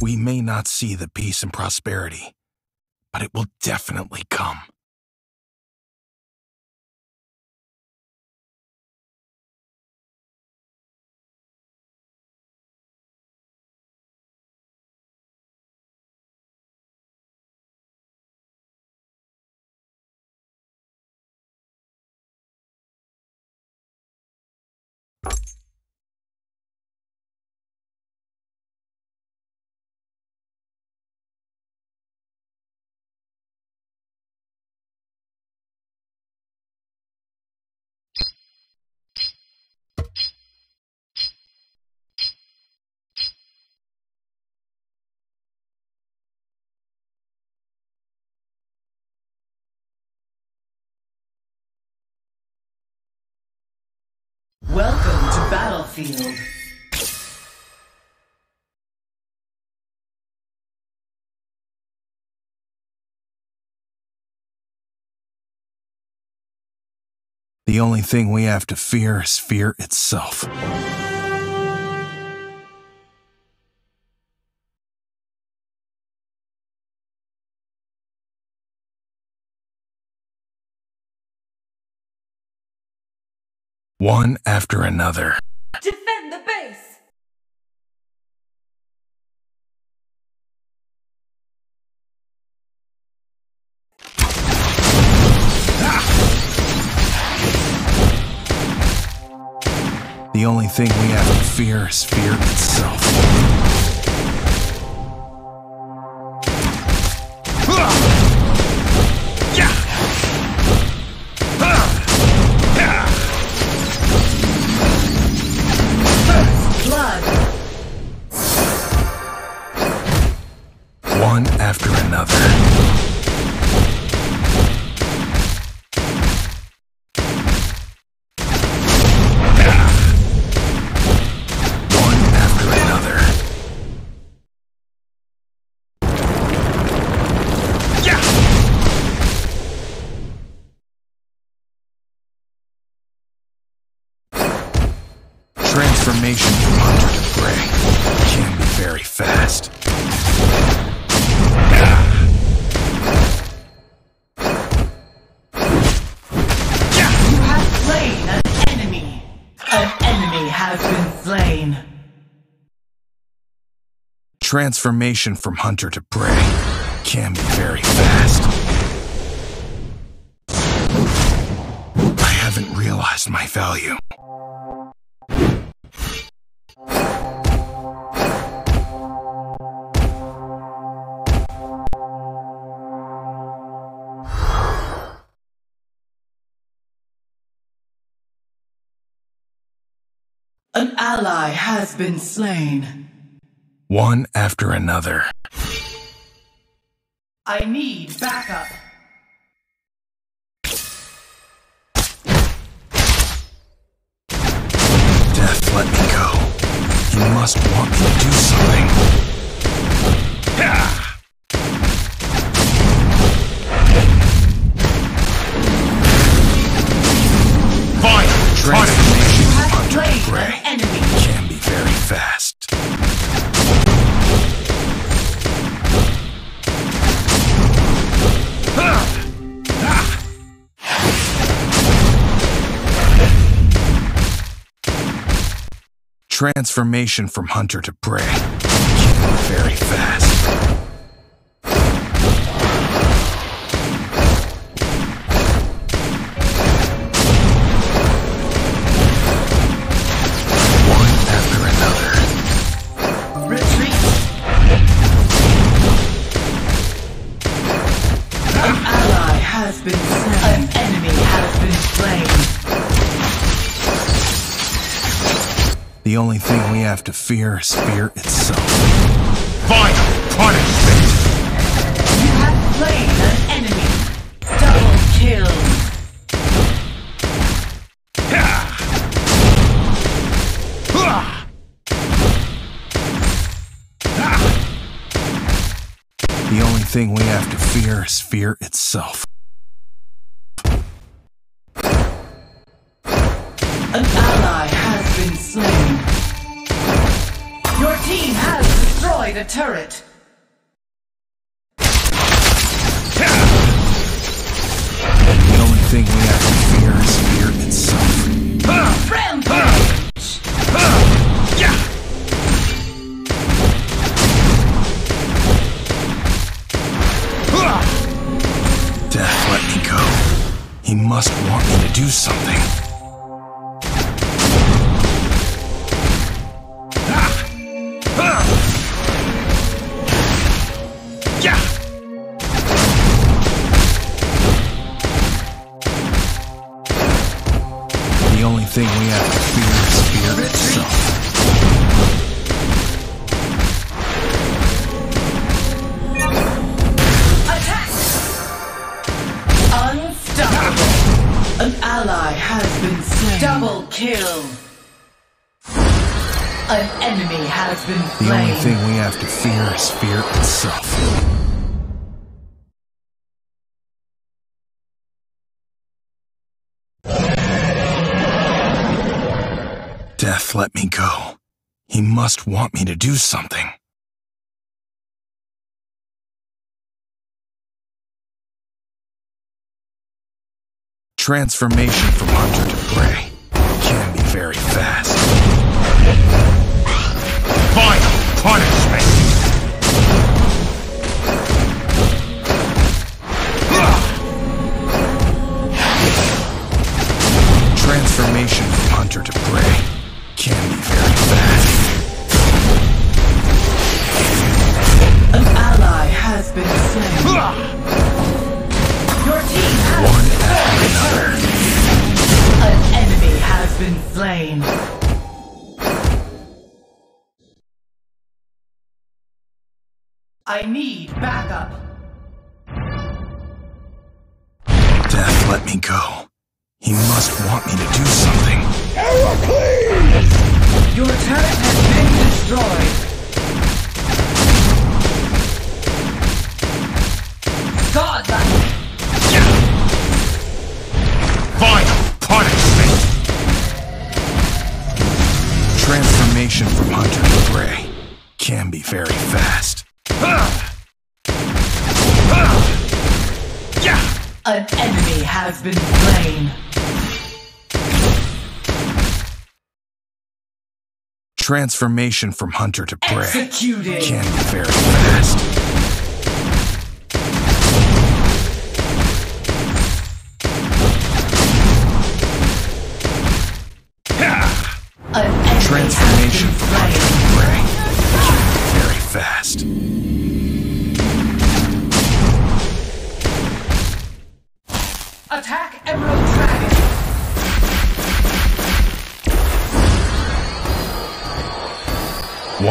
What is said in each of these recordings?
We may not see the peace and prosperity, but it will definitely come. Welcome to Battlefield. The only thing we have to fear is fear itself. One after another. Defend the base! The only thing we have to fear is fear itself. One after another. One after another. Transformation from hunter to prey can be very fast. Transformation from hunter to prey can be very fast. I haven't realized my value. An ally has been slain. One after another. I need backup. Death, let me go. You must want me to do something. Fine! Transformation You from Transformation from hunter to prey very fast. The only thing we have to fear is fear itself. Final punishment! You have slain an enemy. Double kill. The only thing we have to fear is fear itself. Team has destroyed a turret. The only thing we have to fear is fear itself. Rampage! Death, let me go. He must want me to do something. Thing we have to fear is fear itself. Attack! Unstoppable. An ally has been slain. Double kill. An enemy has been The slain. only thing we have to fear is fear itself. Let me go. He must want me to do something. Transformation from hunter to prey Your team has One destroyed after a. An enemy has been slain. I need backup. Death, let me go. He must want me to do something. Your turret has been destroyed. Has been slain. Transformation from hunter to prey Executed. can be very fast. Transformation from hunter to prey very fast.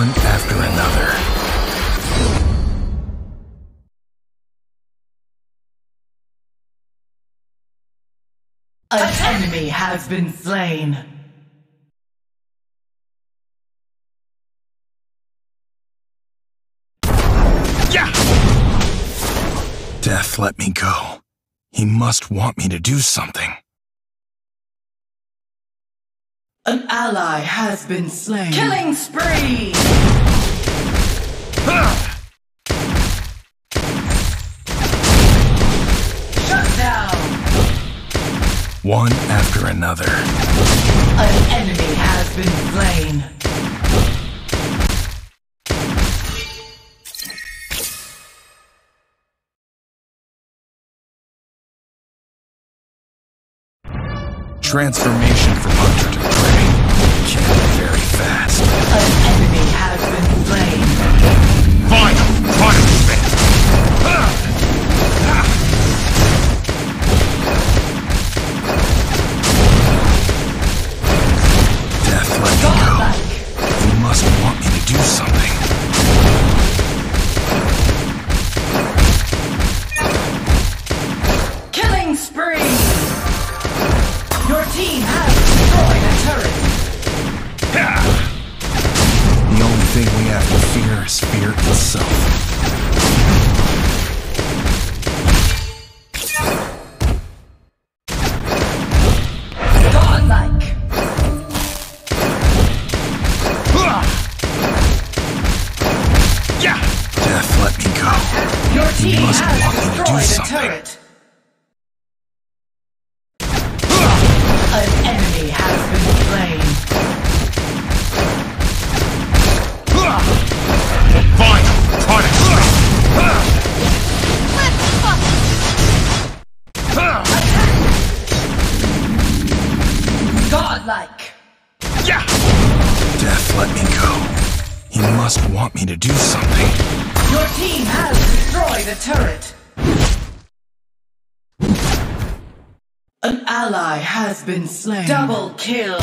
One after another. An enemy has been slain. Death, let me go. He must want me to do something. An ally has been slain. Killing spree! Shut down! One after another. An enemy has been slain. Transformation from hunter to very fast. An enemy has been slain. Final punishment! Death, let me go. You must want me to do something. Killing spree! Your team has destroyed a turret the only thing we have to fear is fear itself. Death let me go. Team you must want me do something. Yeah! Death, let me go. He must want me to do something. Your team has destroyed a turret. An ally has been slain. Double kill.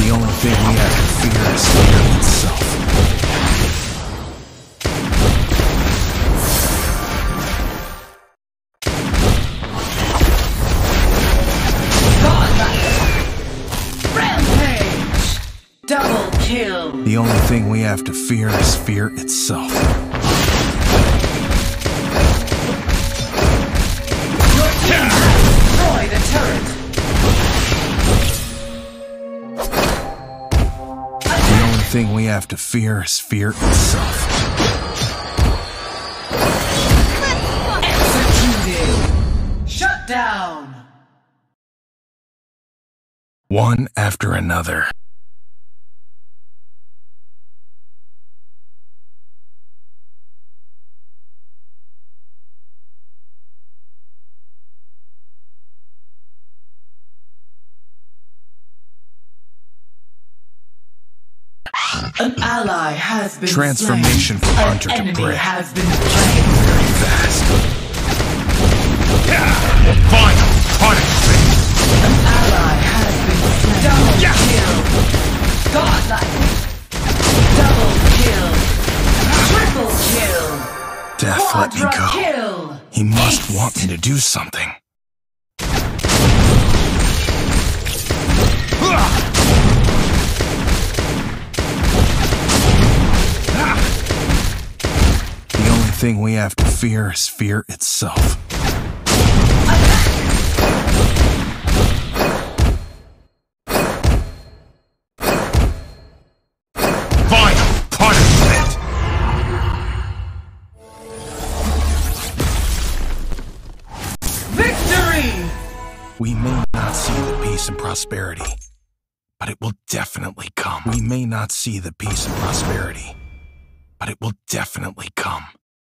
The only thing we have to fear is fear itself. The only thing we have to fear is fear itself. Your team has destroyed a turret. The only thing we have to fear is fear itself. Executed. Shut down. One after another. An ally has been Transformation slain. from hunter to An enemy prey. has been slain. Very fast. Final punishment! Ally has been slain. Double Yeah. kill. Godlike. Double kill. Triple kill. Death, let me go. kill. He must want me to do something. Thing we have to fear is fear itself. Final punishment! Victory. We may not see the peace and prosperity, but it will definitely come. We may not see the peace and prosperity, but it will definitely come.